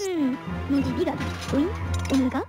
うん、のが、おむが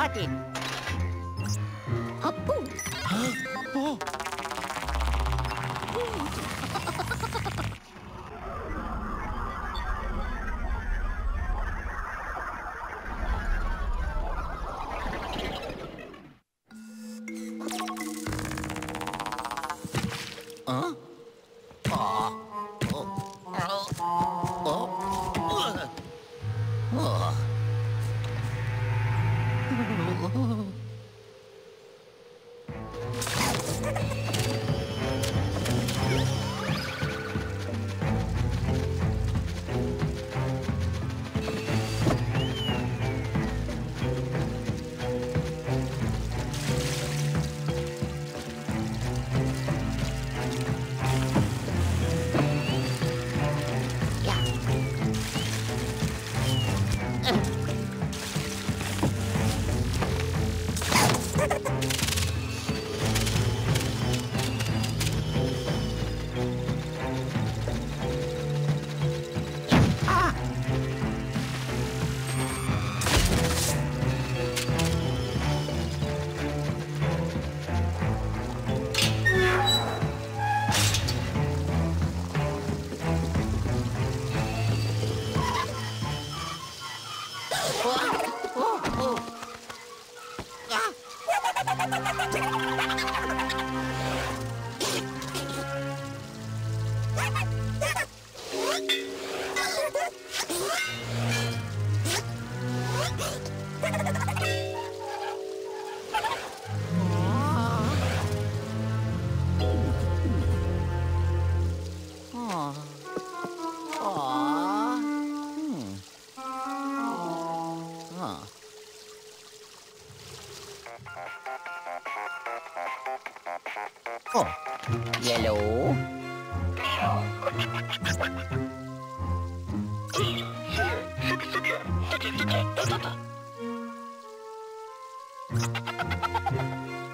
natin.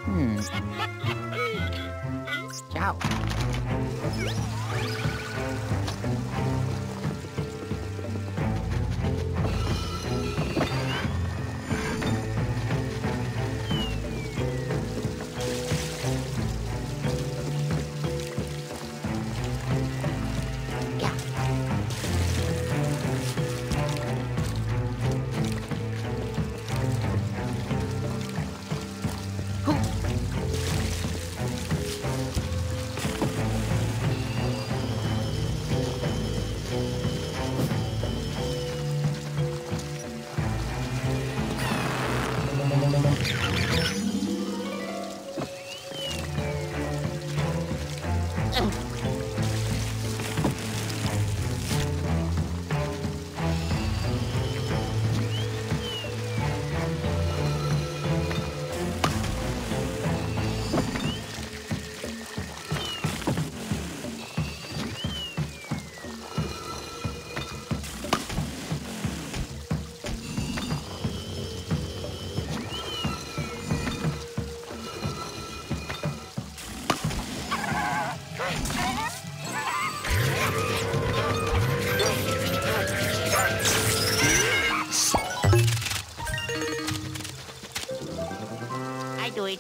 음. 자 I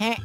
Heh,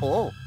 Oh.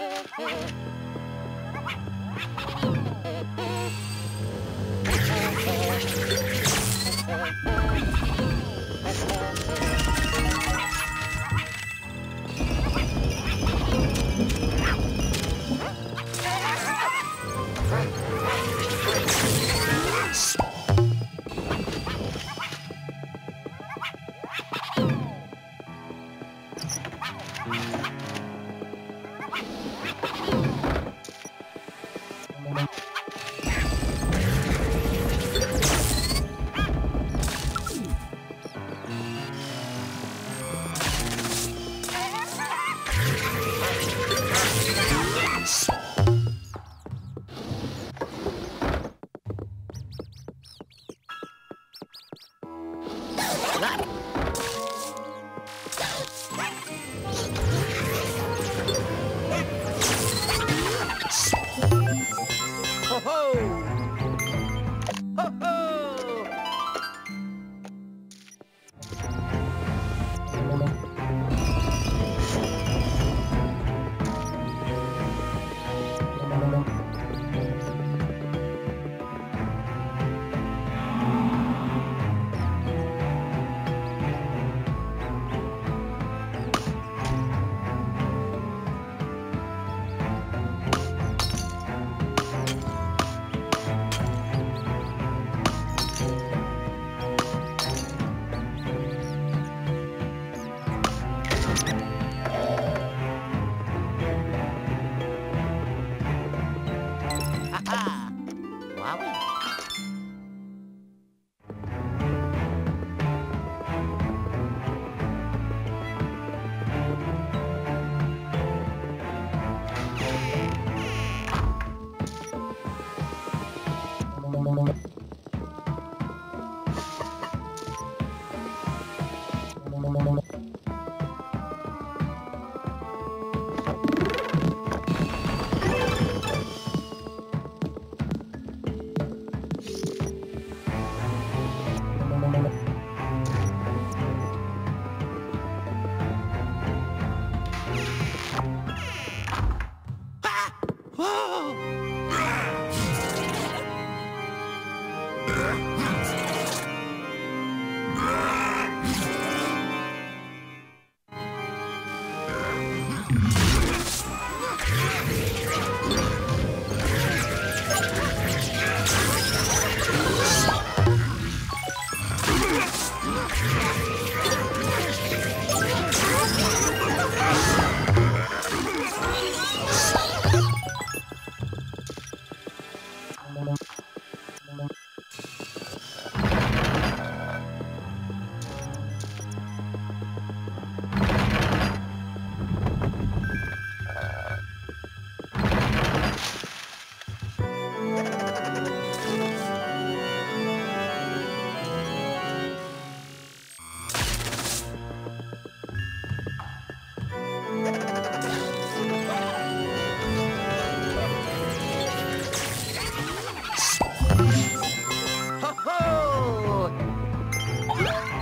Ho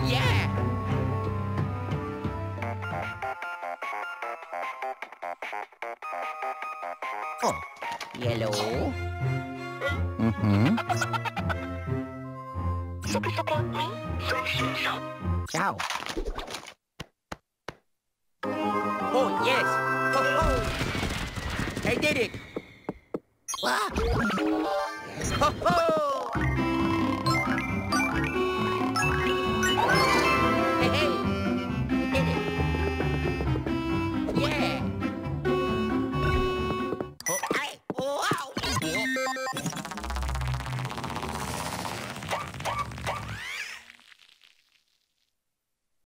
Yeah! Oh, yellow. Mm-hmm. Ciao. Oh, yes! Ho ho! I did it!